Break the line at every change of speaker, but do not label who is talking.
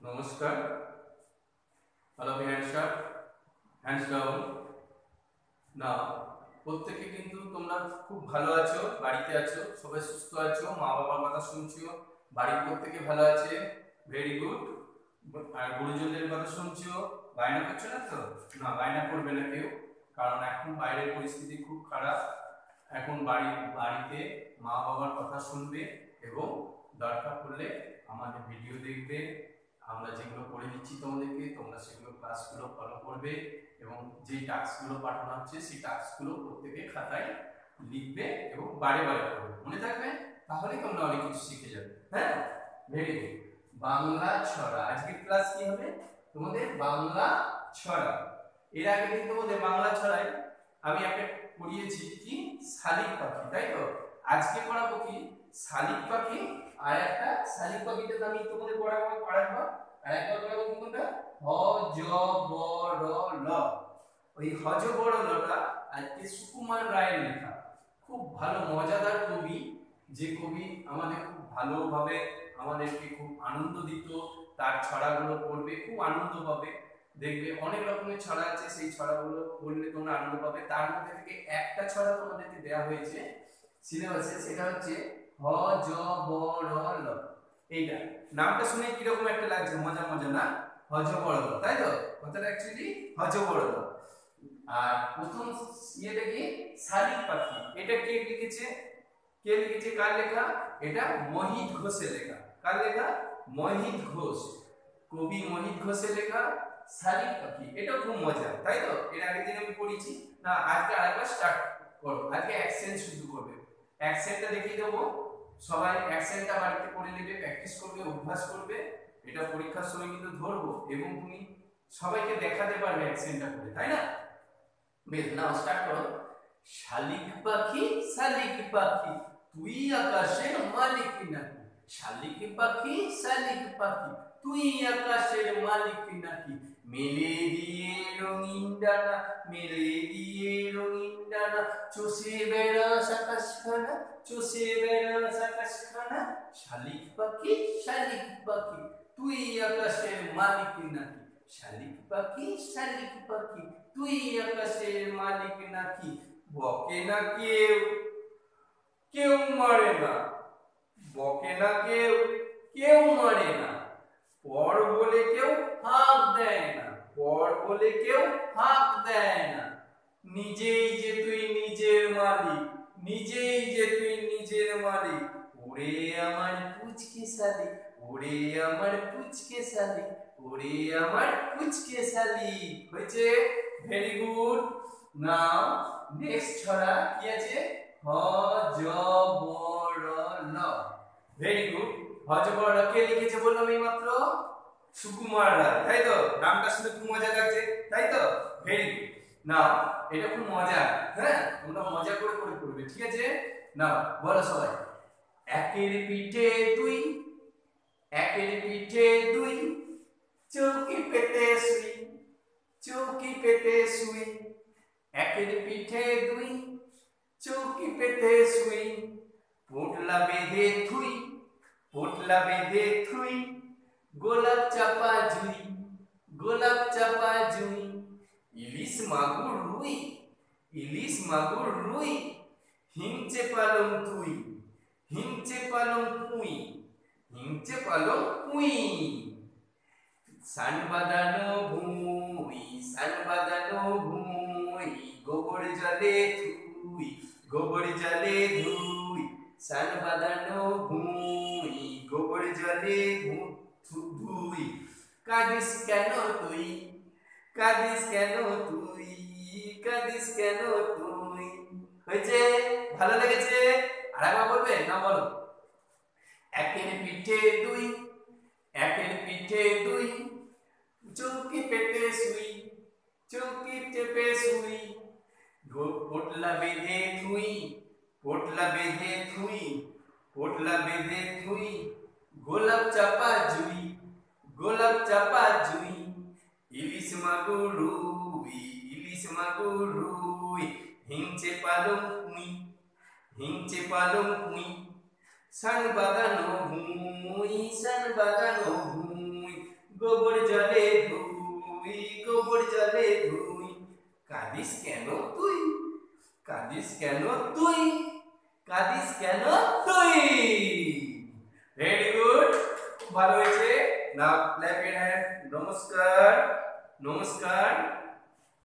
নমস্কার। Hello hands up hands down না, প্রত্যেকে কিন্তু তোমরা খুব ভালো আছো, বাড়িতে আছো, সবাই সুস্থ আছো, মা বাবার কথা শুনছো, বাড়ির প্রত্যেকে ভালো আছে ভেরি গুড আর গুরুজনদের কথা শুনছো, বায়না করছ না তো? না, বায়না করবে না কেউ, কারণ এখন বাইরের পরিস্থিতি খুব খারাপ। এখন বাড়ি, বাড়িতে মা বাবার কথা শুনবে এবং দরকার পড়লে আমাদের ভিডিও দেখবে আমরা যেগুলো করে দিচ্ছি তোমাদেরকে, তোমরা সেগুলো ক্লাসগুলো ফলো করবে এবং যে টাস্কগুলো পাঠানো হচ্ছে, সেই টাস্কগুলো প্রত্যেকে খাতায় লিখবে এবং বারে বারে করবে মনে থাকবে? তাহলে তোমরা অনেক কিছু শিখে যাবে। হ্যাঁ? ভেরি গুড বাংলা ছড়া। আজকের ক্লাস কি হবে? তোমাদের বাংলা ছড়া। এর আগে দিন তোমাদের বাংলা ছড়ায় আমি একটা পড়িয়েছি কি? শালিক পাখি, তাই তো? আজকে পড়াবো কি? শালিক পাখি আর একটা শালিক পাখিটা তো আমি তোমাদের পড়াবো আরেকবার আরেকবার পড়াবো কি কোনটা হ জ ব র ল ওই হজ বড় লটা আজকে সুকুমার রায়ের লেখা। খুব ভালো, মজাদার কবি। যে কবি আমাদের খুব ভালোভাবে আমাদেরকে খুব আনন্দ দিত, তার ছড়াগুলো পড়বে, খুব আনন্দ পাবে। দেখবে অনেক রকমের ছড়া আছে, সেই ছড়াগুলো পড়লে তোমরা আনন্দ পাবে। তার মধ্যে থেকে একটা ছড়া তোমাদেরকে দেওয়া হয়েছে। সিলেবাসে সেটা হচ্ছে হ জ ব র ল এইটা, নামটা শুনে কীরকম একটা লাগছে? মজা মজা, না? হজ বড় ল তাই তো? কথাটা অ্যাকচুয়ালি হজ বড় ল আর প্রথম ইয়েটা কি? শালিক পাখি। এটা কে লিখেছে? কে লিখেছে? কার লেখা? এটা মহিত ঘোষের লেখা। কার লেখা? মহিত ঘোষ। কবি মহিত ঘোষের লেখা শালিক পাখি। এটা খুব মজা, তাই তো? এর আগের দিন আমি পড়েছি। না, আজকে আরেকবার স্টার্ট করো আজকে অ্যাকসেন্ট শুধু করবে। অ্যাকসেন্টটা দেখিয়ে দেবো। সবাই অ্যাকসেন্টটা বাড়িতে পড়ে নেবে প্র্যাকটিস করবে, অভ্যাস করবে, এটা পরীক্ষার সময় কিন্তু ধরবো এবং তুমি সবাইকে দেখাতে পারবে অ্যাকসেন্টটা করে, তাই না? বেশ, নাও স্টার্ট করো। শালিক পাখি শালিক পাখি, তুই আকাশের মালিক নাকি? শালিক পাখি শালিক পাখি, তুই আকাশের মালিক নাকি? মেলে দিয়ে রঙিন ডানা মেলে দিয়ে রঙিন ডানা চষে বেড়াস আকাশখানা চষে বেড়াস আকাশখানা শালিক পাখি শালিক পাখি, তুই আকাশের মালিক নাকি? শালিক পাখি শালিক পাখি, তুই আকাশের মালিক নাকি? বকে না কেউ কেউ মারে না। বকে না কেউ কেউ মারে না। পর বলে কেউ হাঁক দেয় না, পর বলে কেউ হাঁক দেয় না। নিজেই যে তুই নিজের মালিক, নিজেই যে তুই নিজের মালিক। ওরে আমার পুচকে শালি, ওরে আমার পুচকে শালি, ওরে আমার পুচকে শালি। হয়েছে? ভেরি গুড নাও নেক্সট ছড়া কি আছে? হ, জ, ব, র, ল। ভেরি গুড হ জ ব কে লিখেছে বললাম এই মাত্র সুকুমার রায়, তাই তো? নামটা শুনে খুব মজা লাগছে, তাই তো? ভেরি নাও এটা খুব মজা হ্যাঁ? তোমরা মজা করে করে করবে ঠিক আছে? নাও বলো সবাই। একের পিঠে দুই, একের পিঠে দুই, চৌকি পেতে শুই, চৌকি পেতে শুই। একের পিঠে দুই, চৌকি পেতে শুই। পোটলা বেঁধে থুই পোটলা বেঁধে থুই, গোলাপ চাপা জুই, গোলাপ চাপা জুই। ইলিশ মাগুর রুই, ইলিশ মাগুর রুই, হিংচে পালং তুই, হিংচে পালং পুই, হিংচে পালং পুই। সান বাঁধানো ভুই সান বাঁধানো ভুই, গোবর জলে ধুই, গোবর জলে ধুই সান কাঁদিস কেন তুই? কাঁদিস কেন তুই? কাঁদিস কেন তুই? হয়েছে? ভালো লেগেছে? আর একবার বলবে? না, বলো। একের পিঠে দুই, একের পিঠে দুই, চৌকি পেতে শুই, চৌকি চেপে শুই। পোটলা বেঁধে থুই, পোটলা বেঁধে থুই, পোটলা বেঁধে থুই, গোলাপ চাপা জুই। গোলাপ চাপা জুই, ইলিশ মাগুর রুই ইলিশ মাগুর রুই হিংচে পালং কুই হিংচে পালং কুই সান বাগানো ভুই, সান বাগানো ভুই, গোবর জলে ধুই, গোবর জলে ধুই, কাঁদিস কেন তুই? কাঁদিস কেন তুই? কাঁদিস কেন তুই? ভেরি গুড ভালো হয়েছে না ক্ল্যাপ ইন হ্যান্ড নমস্কার নমস্কার